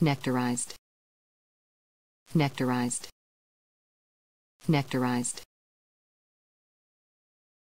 Nectarized. Nectarized. Nectarized.